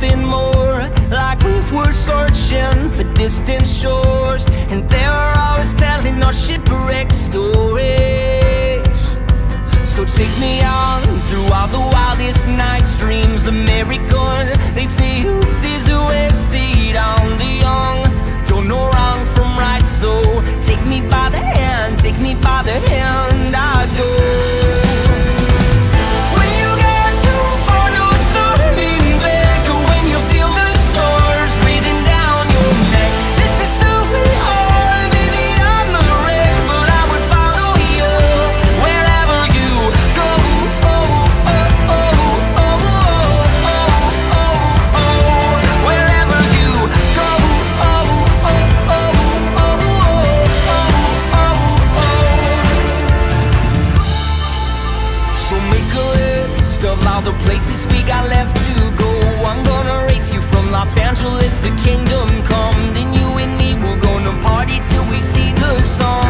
something more Like we were searching for distant shores. And they were always telling our shipwreck stories. So take me on through all the wildest nights Dreams of America got left to go. I'm gonna race you from Los Angeles to Kingdom Come. Then you and me, we're gonna party till we see the sun.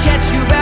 Catch you back.